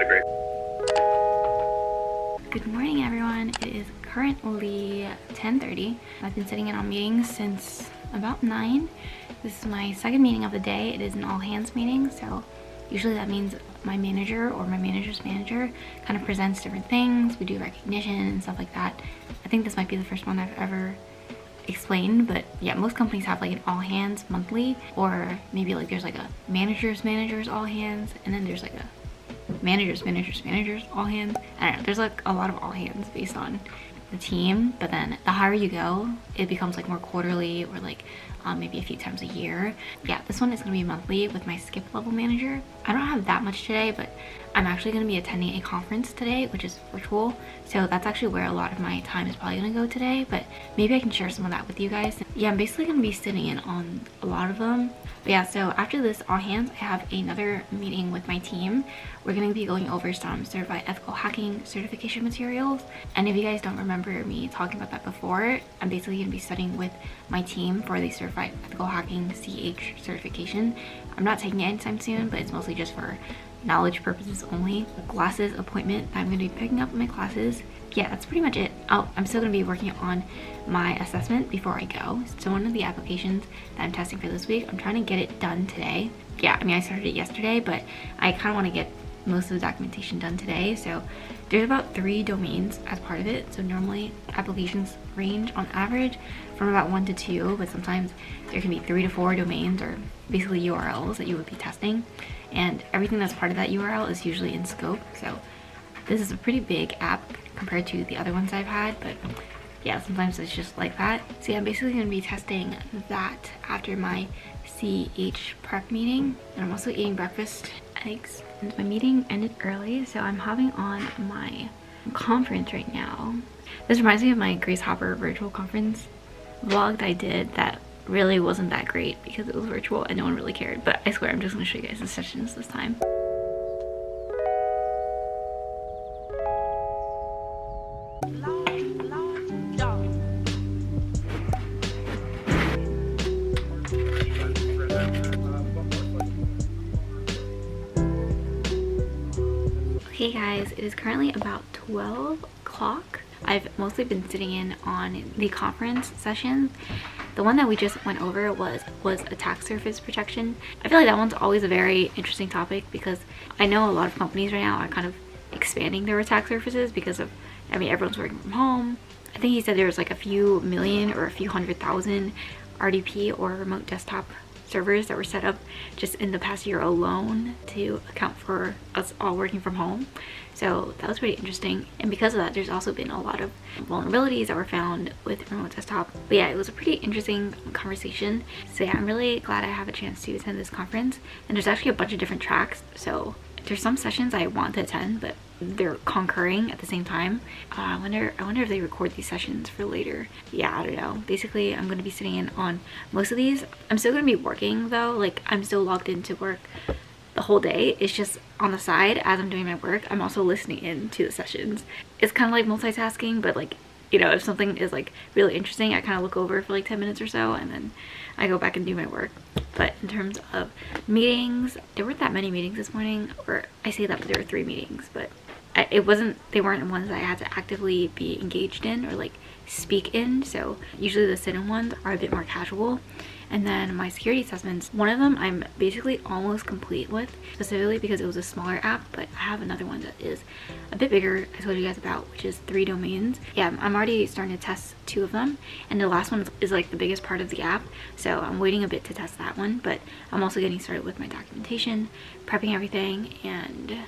Good morning everyone. It is currently 10.30. I've been sitting in on meetings since about 9. This is my second meeting of the day. It is an all hands meeting so usually that means my manager or my manager's manager kind of presents different things. We do recognition and stuff like that. I think this might be the first one I've ever explained but yeah most companies have like an all hands monthly or maybe like there's like a managers managers all hands and then there's like a managers, managers, managers, all hands. I don't know, there's like a lot of all hands based on the team, but then the higher you go, it becomes like more quarterly or like um, maybe a few times a year. Yeah, this one is gonna be monthly with my skip level manager. I don't have that much today, but I'm actually gonna be attending a conference today, which is virtual. So that's actually where a lot of my time is probably gonna go today, but maybe I can share some of that with you guys. Yeah, I'm basically gonna be sitting in on a lot of them. But yeah, so after this all hands, I have another meeting with my team. We're gonna be going over some certified ethical hacking certification materials. And if you guys don't remember me talking about that before, I'm basically gonna be studying with my team for the certified ethical hacking CEH certification. I'm not taking it anytime soon, but it's mostly just for knowledge purposes only. Glasses appointment, I'm to be picking up my classes. Yeah, that's pretty much it. Oh, I'm still to be working on my assessment before I go. So one of the applications that I'm testing for this week, I'm trying to get it done today. Yeah, I mean, I started it yesterday, but I kind of want to get most of the documentation done today. So there's about three domains as part of it. So normally applications range on average from about one to two, but sometimes there can be three to four domains or basically URLs that you would be testing. And everything that's part of that URL is usually in scope. So this is a pretty big app compared to the other ones I've had, but yeah, sometimes it's just like that. So yeah, I'm basically gonna be testing that after my CEH prep meeting. And I'm also eating breakfast eggs. And my meeting ended early, so I'm having on my conference right now. This reminds me of my Grace Hopper virtual conference vlog that I did that really wasn't that great because it was virtual and no one really cared. But I swear I'm just gonna show you guys the sessions this time. Hey guys, it is currently about 12 o'clock. I've mostly been sitting in on the conference sessions. The one that we just went over was was attack surface protection. I feel like that one's always a very interesting topic because I know a lot of companies right now are kind of expanding their attack surfaces because of, I mean, everyone's working from home. I think he said there was like a few million or a few hundred thousand RDP or remote desktop servers that were set up just in the past year alone to account for us all working from home. So that was pretty interesting. And because of that, there's also been a lot of vulnerabilities that were found with remote desktop. But yeah, it was a pretty interesting conversation. So yeah, I'm really glad I have a chance to attend this conference. And there's actually a bunch of different tracks. So there's some sessions I want to attend, but they're concurring at the same time. Uh, I wonder I wonder if they record these sessions for later. Yeah, I don't know. Basically, I'm to be sitting in on most of these. I'm still to be working though. Like I'm still logged into work the whole day. It's just on the side as I'm doing my work. I'm also listening in to the sessions. It's kind of like multitasking, but like you know, if something is like really interesting, I kind of look over for like 10 minutes or so and then I go back and do my work. But in terms of meetings, there weren't that many meetings this morning, or I say that, but there were three meetings, but it wasn't, they weren't ones that I had to actively be engaged in or like speak in. So usually the sit-in ones are a bit more casual. And then my security assessments, one of them I'm basically almost complete with, specifically because it was a smaller app, but I have another one that is a bit bigger, I told you guys about, which is three domains. Yeah, I'm already starting to test two of them, and the last one is like the biggest part of the app, so I'm waiting a bit to test that one, but I'm also getting started with my documentation, prepping everything, and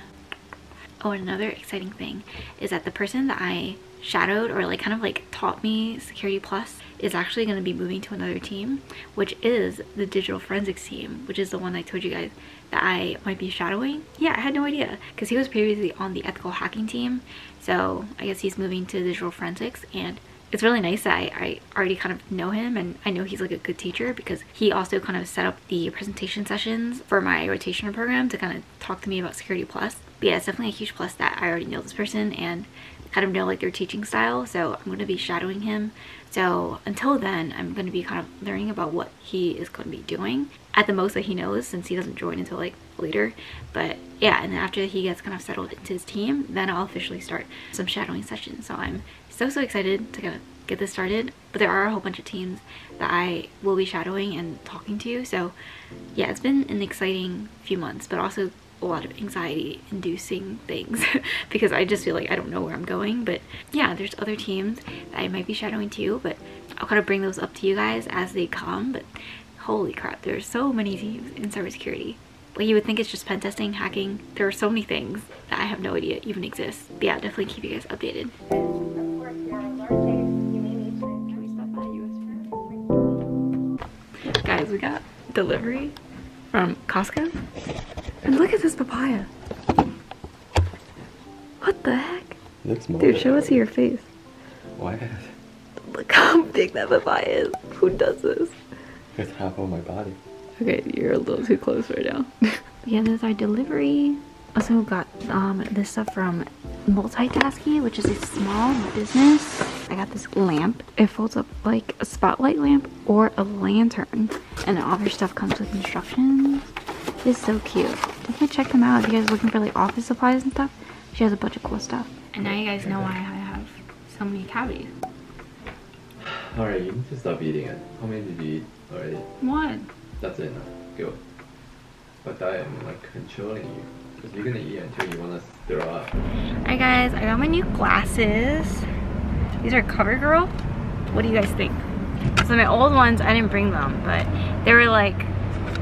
oh, another exciting thing is that the person that I shadowed or like kind of like taught me Security Plus is actually going to be moving to another team, which is the digital forensics team, which is the one I told you guys that I might be shadowing. Yeah, I had no idea because he was previously on the ethical hacking team. So I guess he's moving to digital forensics and it's really nice that I, I, already kind of know him and I know he's like a good teacher because he also kind of set up the presentation sessions for my rotational program to kind of talk to me about Security Plus. But yeah, it's definitely a huge plus that I already know this person and kind of know like their teaching style so I'm going to be shadowing him so until then I'm going to be kind of learning about what he is going to be doing at the most that he knows since he doesn't join until like later. But yeah, and then after he gets kind of settled into his team, then I'll officially start some shadowing sessions. So I'm so, so excited to kind of get this started. But there are a whole bunch of teams that I will be shadowing and talking to. So yeah, it's been an exciting few months, but also a lot of anxiety inducing things because I just feel like I don't know where I'm going. But yeah there's other teams that I might be shadowing too but I'll kind of bring those up to you guys as they come. But holy crap there's so many teams in cybersecurity. Like you would think it's just pen testing hacking. There are so many things that I have no idea even exist. But yeah definitely keep you guys updated. Guys we got delivery from Costco and look at this papaya. What the heck? Looks more Dude, show us your face. Why? Look how big that papaya is. Who does this? It's half of my body. Okay, you're a little too close right now. yeah, there's our delivery. Also got um, this stuff from Multitasky, which is a small business. I got this lamp. It folds up like a spotlight lamp or a lantern. And all their stuff comes with instructions. It's so cute. Definitely check them out if you guys are looking for like office supplies and stuff. She has a bunch of cool stuff. And now you guys know why I have so many cavities. Alright, you need to stop eating it. How many did you eat already? One. That's enough. Go. But I am like controlling you. Because you're gonna eat until you wanna throw up. Alright guys, I got my new glasses. These are CoverGirl. What do you guys think? So my old ones, I didn't bring them, but they were like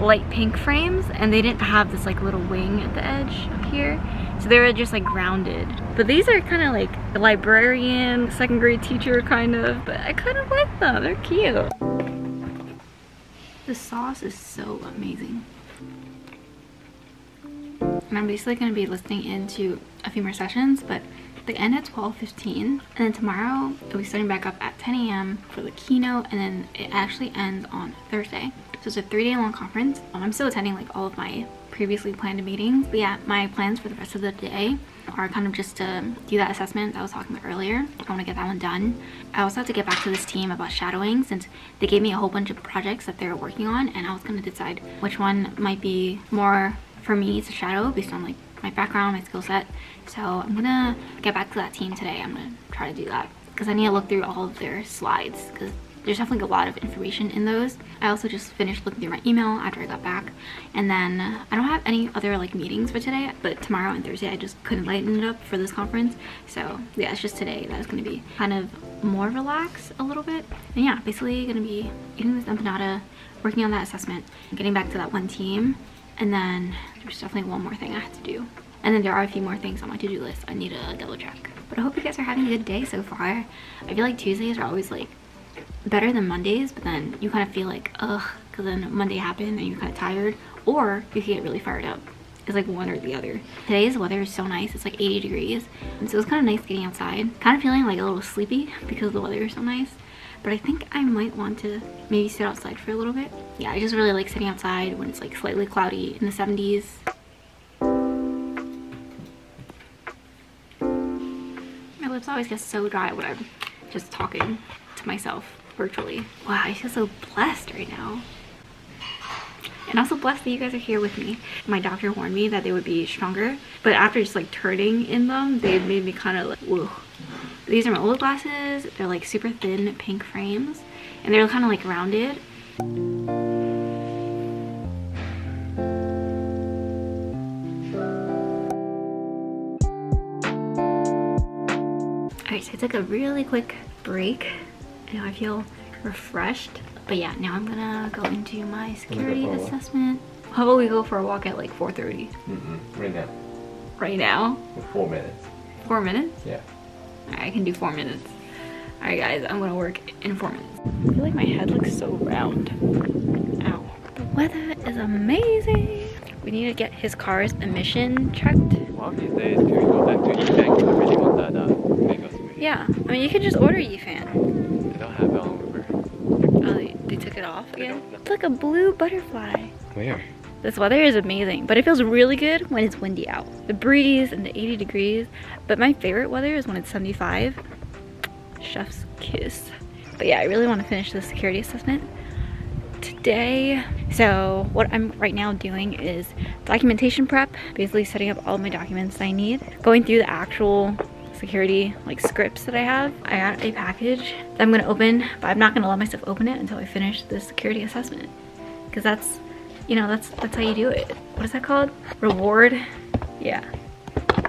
light pink frames and they didn't have this like little wing at the edge here. So they were just like grounded. But these are kind of like librarian, second grade teacher kind of, but I kind of like them. They're cute. The sauce is so amazing. And I'm basically going to be listening into a few more sessions, but they end at 12.15 and then tomorrow we'll be starting back up at 10 a.m. for the keynote and then it actually ends on Thursday. So it's a three day long conference. Um, I'm still attending like all of my previously planned meetings. But yeah, my plans for the rest of the day are kind of just to do that assessment that I was talking about earlier. I want to get that one done. I also have to get back to this team about shadowing since they gave me a whole bunch of projects that they're working on and I was going to decide which one might be more for me to shadow based on like my background, my skill set. So I'm gonna get back to that team today. I'm gonna try to do that because I need to look through all of their slides because there's definitely a lot of information in those. I also just finished looking through my email after I got back. And then I don't have any other like meetings for today, but tomorrow and Thursday I just couldn't lighten it up for this conference. So yeah, it's just today that is gonna be kind of more relaxed a little bit. And yeah, basically gonna be eating this empanada, working on that assessment, getting back to that one team. And then there's definitely one more thing I have to do. And then there are a few more things on my to-do list I need to double check. But I hope you guys are having a good day so far. I feel like Tuesdays are always like better than Mondays, but then you kind of feel like, ugh, because then Monday happened and you're kind of tired, or you can get really fired up. It's like one or the other. Today's weather is so nice. It's like 80 degrees. And so it's kind of nice getting outside. Kind of feeling like a little sleepy because the weather is so nice. But I think I might want to maybe sit outside for a little bit. Yeah, I just really like sitting outside when it's like slightly cloudy in the 70s. My lips always get so dry when I'm just talking to myself virtually. Wow, I feel so blessed right now. And also blessed that you guys are here with me. My doctor warned me that they would be stronger, but after just like turning in them, they made me kind of like, whoa. These are my old glasses. They're like super thin pink frames, and they're kind of like rounded. Alright, so I took a really quick break. Now I feel refreshed. But yeah, now I'm gonna go into my security assessment. How about we go for a walk at like 4.30? Mm -mm. Right now. Right now? For four minutes. Four minutes? Yeah. Right, I can do four minutes. Alright guys, I'm gonna work in four minutes. I feel like my head looks so round. Ow. The weather is amazing. We need to get his car's emission checked. One of these days, can we go back to eBank? I really want that uh. Yeah, I mean you can just order Yifan. They don't have it on Uber. Oh, they, they took it off again? It's like a blue butterfly. Where? This weather is amazing, but it feels really good when it's windy out. The breeze and the 80 degrees, but my favorite weather is when it's 75. Chef's kiss. But yeah, I really want to finish the security assessment. today. So what I'm right now doing is documentation prep, basically setting up all my documents I need, going through the actual security like scripts that I have. I got a package that I'm gonna open, but I'm not gonna let myself open it until I finish the security assessment. Because that's, you know, that's that's how you do it. What is that called? Reward? Yeah.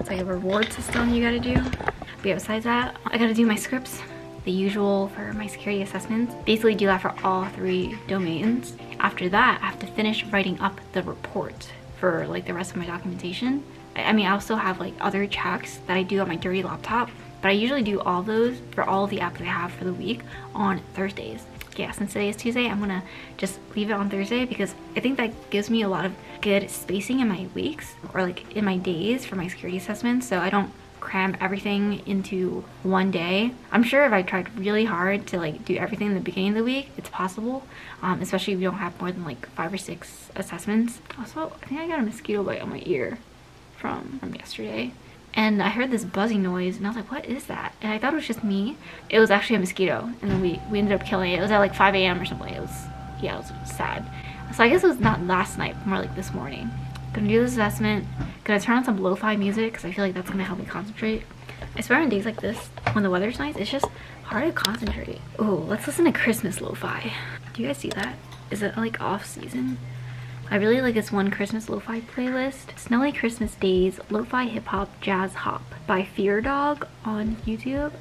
It's like a reward system you gotta do. But yeah, besides that, I gotta do my scripts the usual for my security assessments. Basically do that for all three domains. After that, I have to finish writing up the report for like the rest of my documentation. I mean, I also have like other checks that I do on my dirty laptop, but I usually do all those for all the apps I have for the week on Thursdays. Yeah, since today is Tuesday, I'm gonna just leave it on Thursday because I think that gives me a lot of good spacing in my weeks or like in my days for my security assessments so I don't cram everything into one day. I'm sure if I tried really hard to like do everything in the beginning of the week, it's possible, um, especially if you don't have more than like five or six assessments. Also, I think I got a mosquito bite on my ear from, from yesterday. And I heard this buzzing noise and I was like, what is that? And I thought it was just me. It was actually a mosquito. And then we, we ended up killing it. It was at like 5 a.m. or something. It was, yeah, it was sad. So I guess it was not last night, more like this morning. Gonna do this assessment. Gonna turn on some lo-fi music because I feel like that's gonna help me concentrate. I swear on days like this, when the weather's nice, it's just hard to concentrate. Oh, let's listen to Christmas lo-fi. Do you guys see that? Is it like off season? I really like this one Christmas lo-fi playlist. Snowy Christmas Days Lo-Fi Hip Hop Jazz Hop by Fear Dog on YouTube.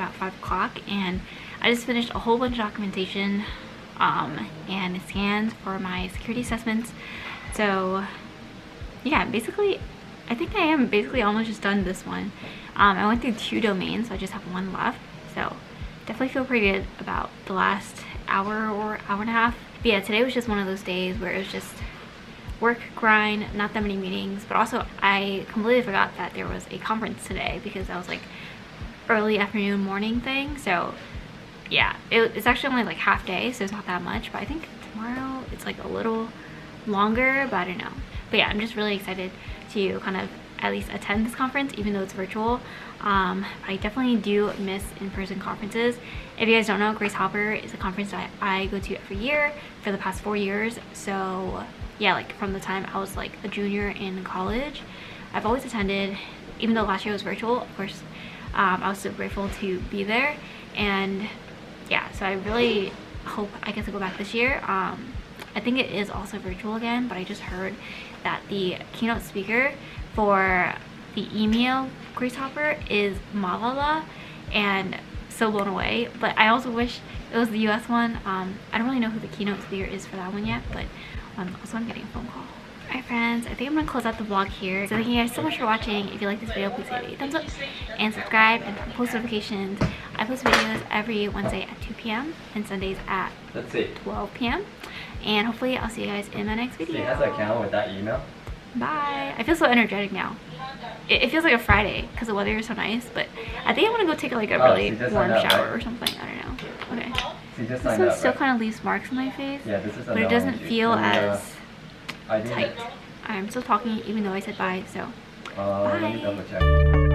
About 5 o'clock and I just finished a whole bunch of documentation um, and scans for my security assessments. So yeah basically I think I am basically almost just done this one. Um, I went through two domains so I just have one left. So definitely feel pretty good about the last hour or hour and a half. But yeah today was just one of those days where it was just work grind not that many meetings. But also I completely forgot that there was a conference today because I was like early afternoon morning thing so yeah it, it's actually only like half day so it's not that much but I think tomorrow it's like a little longer, but I don't know. But yeah, I'm just really excited to kind of at least attend this conference, even though it's virtual. Um, I definitely do miss in-person conferences. If you guys don't know, Grace Hopper is a conference that I go to every year for the past four years. So yeah, like from the time I was like a junior in college, I've always attended, even though last year was virtual, of course, um, I was so grateful to be there. And yeah, so I really hope I get to go back this year. Um, I think it is also virtual again, but I just heard that the keynote speaker for the email Grace Hopper is Malala and so blown away. But I also wish it was the US one. Um, I don't really know who the keynote speaker is for that one yet, but um, also I'm getting a phone call. Alright friends, I think I'm going to close out the vlog here. So thank you guys so much for watching. If you like this video, please give it a thumbs up and subscribe and post notifications. I post videos every Wednesday at 2 p.m. and Sundays at 12 p.m. And hopefully I'll see you guys in my next video. Has an account with that email? Bye. I feel so energetic now. It, it feels like a Friday because the weather is so nice, but I think I'm to go take like a oh, really warm shower right? or something. I don't know. Okay. this one up, still right? kind of leaves marks on my face, yeah, this is but it doesn't feel as tight. I'm still talking even though I said bye, so uh, bye.